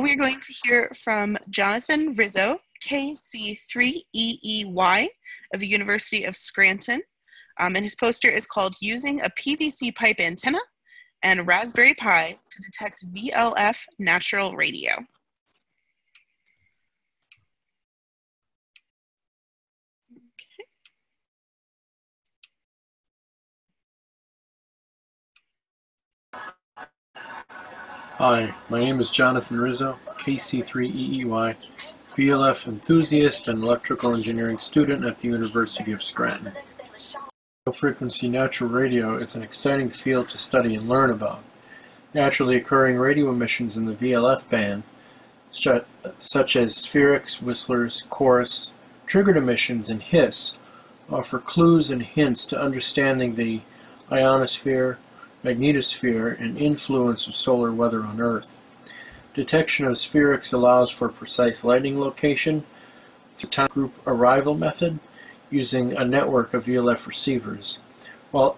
We're going to hear from Jonathan Rizzo, KC3EEY of the University of Scranton. Um, and his poster is called Using a PVC Pipe Antenna and Raspberry Pi to Detect VLF Natural Radio. Hi, my name is Jonathan Rizzo, KC3EEY, VLF enthusiast and electrical engineering student at the University of Scranton. Low frequency natural radio is an exciting field to study and learn about. Naturally occurring radio emissions in the VLF band, such as spherics, whistlers, chorus, triggered emissions, and hiss, offer clues and hints to understanding the ionosphere, magnetosphere, and influence of solar weather on Earth. Detection of spherics allows for precise lightning location, the time group arrival method, using a network of VLF receivers. While,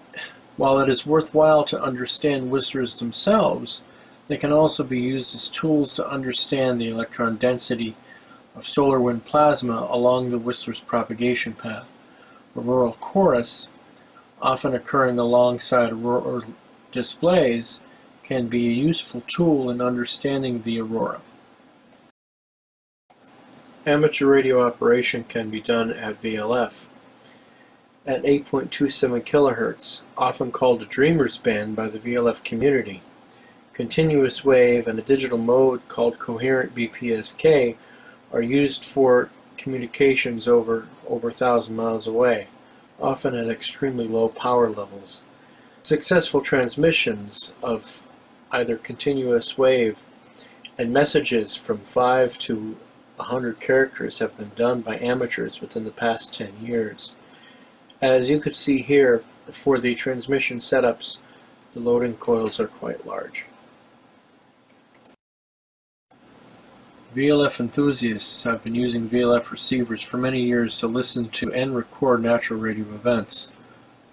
while it is worthwhile to understand whistlers themselves, they can also be used as tools to understand the electron density of solar wind plasma along the Whistler's propagation path. Auroral chorus, often occurring alongside auroral displays can be a useful tool in understanding the aurora. Amateur radio operation can be done at VLF. At 8.27 kHz, often called a dreamer's band by the VLF community, continuous wave and a digital mode called coherent BPSK are used for communications over over 1,000 miles away, often at extremely low power levels. Successful transmissions of either continuous wave and messages from 5 to 100 characters have been done by amateurs within the past 10 years. As you could see here, for the transmission setups, the loading coils are quite large. VLF enthusiasts have been using VLF receivers for many years to listen to and record natural radio events.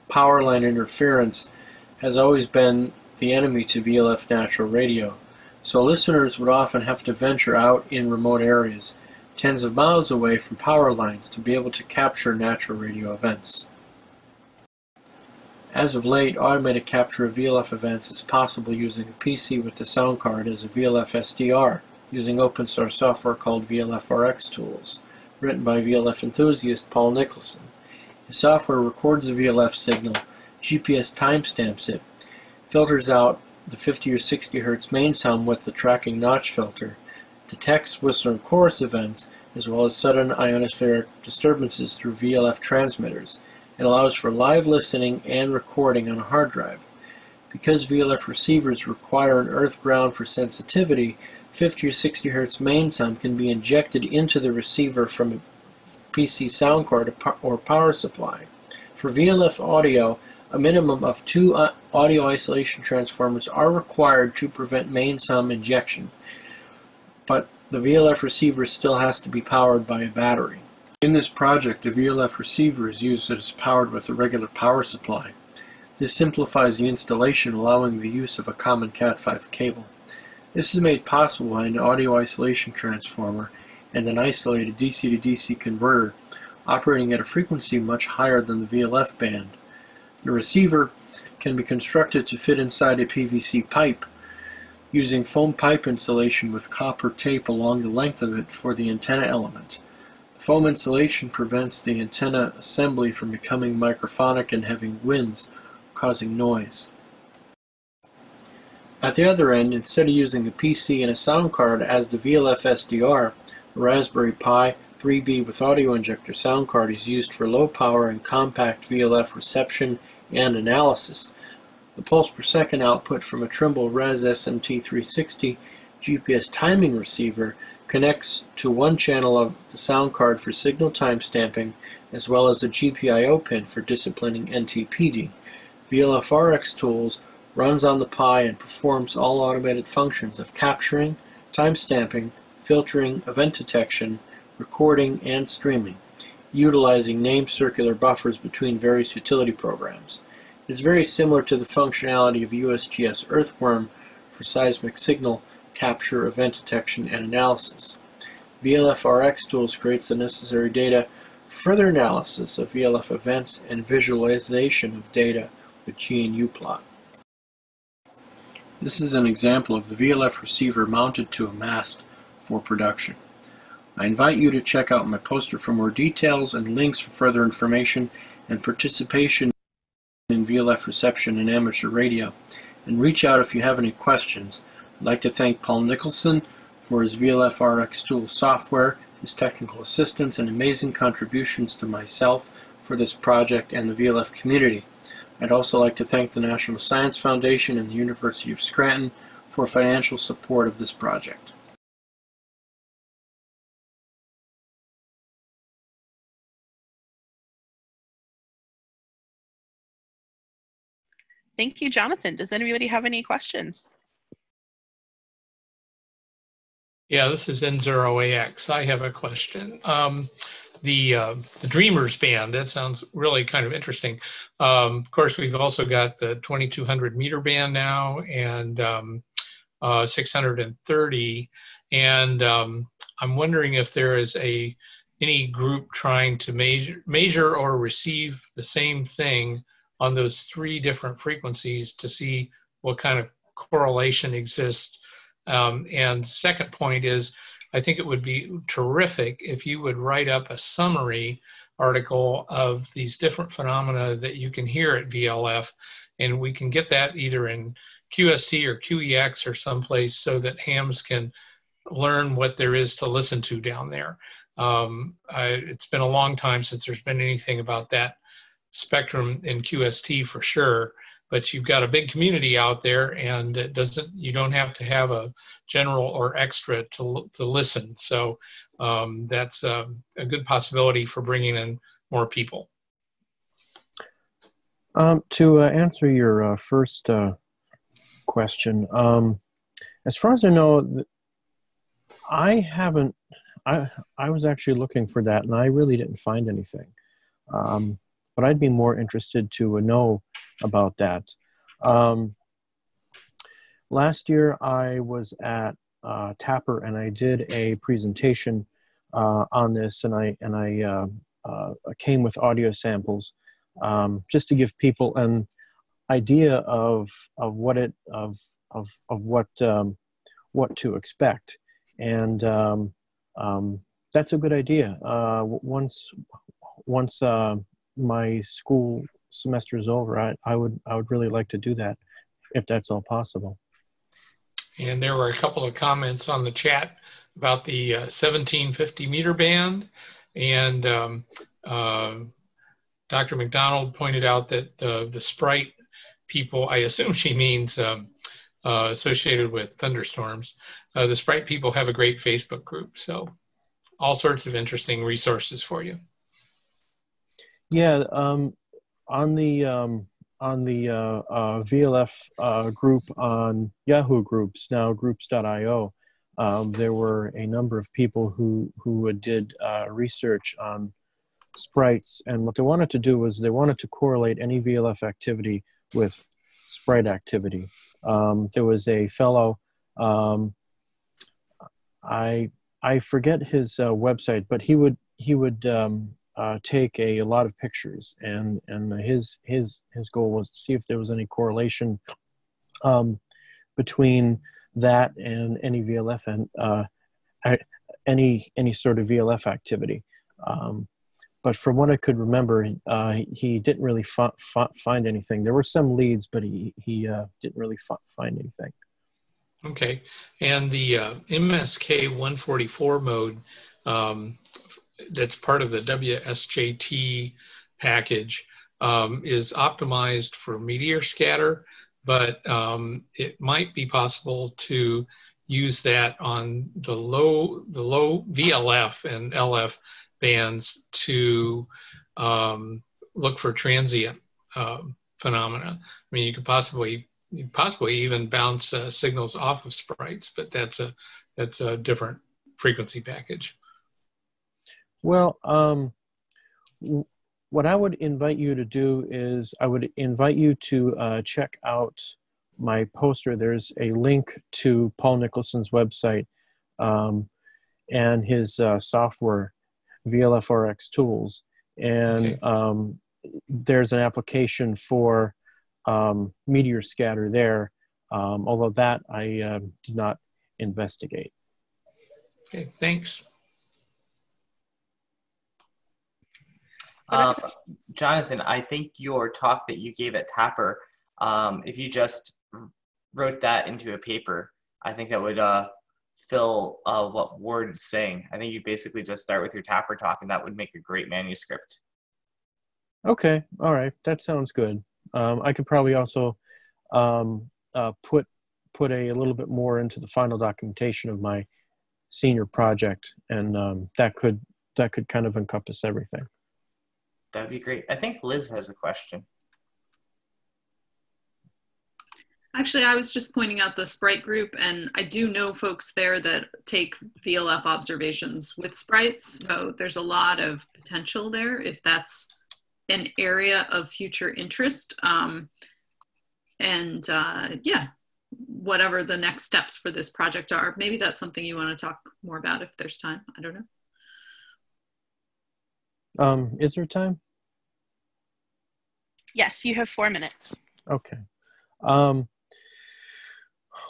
Power line interference has always been the enemy to VLF natural radio, so listeners would often have to venture out in remote areas, tens of miles away from power lines, to be able to capture natural radio events. As of late, automated capture of VLF events is possible using a PC with the sound card as a VLF SDR, using open source software called VLF-RX Tools, written by VLF enthusiast Paul Nicholson. The software records the VLF signal GPS timestamps it, filters out the 50 or 60 Hz main sound with the tracking notch filter, detects whistler and chorus events, as well as sudden ionospheric disturbances through VLF transmitters, and allows for live listening and recording on a hard drive. Because VLF receivers require an earth ground for sensitivity, 50 or 60 Hz main sound can be injected into the receiver from a PC sound card or power supply. For VLF audio, a minimum of two uh, audio isolation transformers are required to prevent main sound injection, but the VLF receiver still has to be powered by a battery. In this project, the VLF receiver is used as powered with a regular power supply. This simplifies the installation, allowing the use of a common Cat5 cable. This is made possible by an audio isolation transformer and an isolated DC-to-DC -DC converter operating at a frequency much higher than the VLF band. The receiver can be constructed to fit inside a PVC pipe using foam pipe insulation with copper tape along the length of it for the antenna element. The foam insulation prevents the antenna assembly from becoming microphonic and having winds, causing noise. At the other end, instead of using a PC and a sound card as the VLF SDR, a Raspberry Pi 3B with audio injector sound card is used for low power and compact VLF reception and analysis. The pulse per second output from a Trimble Res SMT360 GPS timing receiver connects to one channel of the sound card for signal timestamping as well as a GPIO pin for disciplining NTPD. VLF-RX Tools runs on the Pi and performs all automated functions of capturing, timestamping, filtering, event detection, recording, and streaming utilizing named circular buffers between various utility programs. It is very similar to the functionality of USGS Earthworm for seismic signal capture, event detection, and analysis. VLF-RX tools creates the necessary data for further analysis of VLF events and visualization of data with GNU plot. This is an example of the VLF receiver mounted to a mast for production. I invite you to check out my poster for more details and links for further information and participation in VLF reception and amateur radio, and reach out if you have any questions. I'd like to thank Paul Nicholson for his VLF RX tool software, his technical assistance, and amazing contributions to myself for this project and the VLF community. I'd also like to thank the National Science Foundation and the University of Scranton for financial support of this project. Thank you, Jonathan. Does anybody have any questions? Yeah, this is N0AX. I have a question. Um, the uh, the Dreamers band. That sounds really kind of interesting. Um, of course, we've also got the 2200 meter band now and um, uh, 630. And um, I'm wondering if there is a any group trying to measure measure or receive the same thing on those three different frequencies to see what kind of correlation exists. Um, and second point is I think it would be terrific if you would write up a summary article of these different phenomena that you can hear at VLF, and we can get that either in QST or QEX or someplace so that hams can learn what there is to listen to down there. Um, I, it's been a long time since there's been anything about that spectrum in QST for sure but you've got a big community out there and it doesn't you don't have to have a general or extra to, to listen. So um, that's a, a, good possibility for bringing in more people. Um, to uh, answer your uh, first uh, question um, as far as i know i haven't I, I was actually looking for that and i really didn't find anything. Um, but I'd be more interested to know about that. Um, last year, I was at uh, TAPR and I did a presentation uh, on this, and I and I uh, uh came with audio samples um, just to give people an idea of of what it of of of what um, what to expect, and um, um that's a good idea. Uh, once once uh, my school semester is over, I, I would I would really like to do that if that's all possible. And there were a couple of comments on the chat about the uh, 1750 meter band, and um, uh, Dr. MacDonald pointed out that the the Sprite people, I assume she means um, uh, associated with thunderstorms. Uh, the Sprite people have a great Facebook group, so all sorts of interesting resources for you. Yeah, um, on the um, on the uh, uh, VLF uh, group on Yahoo Groups now Groups.io, um, there were a number of people who who did uh, research on sprites, and what they wanted to do was they wanted to correlate any VLF activity with sprite activity. Um, there was a fellow, um, I I forget his uh, website, but he would he would um, uh, take a, a, lot of pictures, and and his his his goal was to see if there was any correlation um, between that and any VLF and uh, any any sort of VLF activity. Um, but from what I could remember, uh, he didn't really fi- fi- find anything. There were some leads, but he he uh, didn't really fi- find anything. Okay, and the uh, MSK 144 mode um, that's part of the WSJT package um, is optimized for meteor scatter, but um, it might be possible to use that on the low the low VLF and LF bands to um, look for transient uh, phenomena. I mean, you could possibly you possibly even bounce uh, signals off of sprites, but that's a that's a different frequency package. Well, um, what I would invite you to do is I would invite you to uh, check out my poster, there's a link to Paul Nicholson's website um, and his uh, software, VLFRX tools. And Okay. um, there's an application for um, meteor scatter there, um, although that I uh, did not investigate. Okay, thanks. Um, Jonathan, I think your talk that you gave at TAPR, um, if you just wrote that into a paper, I think that would uh, fill uh, what Ward is saying. I think you basically just start with your TAPR talk, and that would make a great manuscript. Okay, all right, that sounds good. Um, I could probably also um, uh, put put a, a little bit more into the final documentation of my senior project, and um, that could that could kind of encompass everything. That'd be great. I think Liz has a question. Actually, I was just pointing out the Sprite group, and I do know folks there that take VLF observations with sprites. So there's a lot of potential there if that's an area of future interest. Um, and uh, yeah, whatever the next steps for this project are, maybe that's something you want to talk more about if there's time. I don't know. Um, is there time? Yes, you have four minutes. Okay. Um,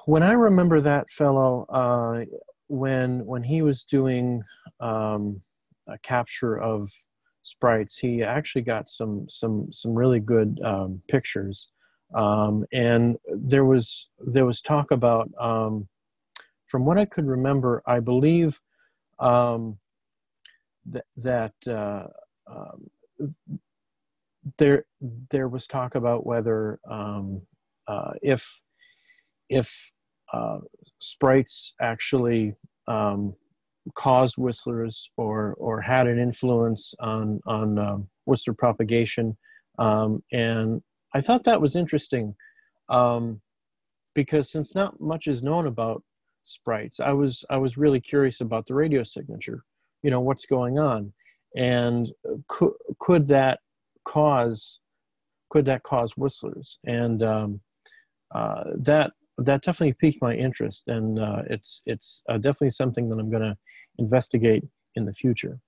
when I remember that fellow, uh, when when he was doing um, a capture of sprites, he actually got some some some really good um, pictures, um, and there was there was talk about, um, from what I could remember, I believe um, that that. Uh, um, there there was talk about whether um, uh, if if uh, sprites actually um, caused whistlers or or had an influence on on um, whistler propagation um, and I thought that was interesting um, because since not much is known about sprites I was I was really curious about the radio signature you know what's going on and could could that cause could that cause whistlers and um, uh, that that definitely piqued my interest and uh, it's it's uh, definitely something that i'm going to investigate in the future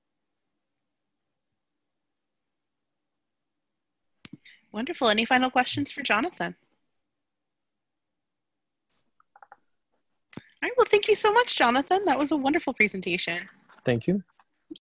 Wonderful. Any final questions for Jonathan? All right. Well, thank you so much, Jonathan. That was a wonderful presentation. Thank you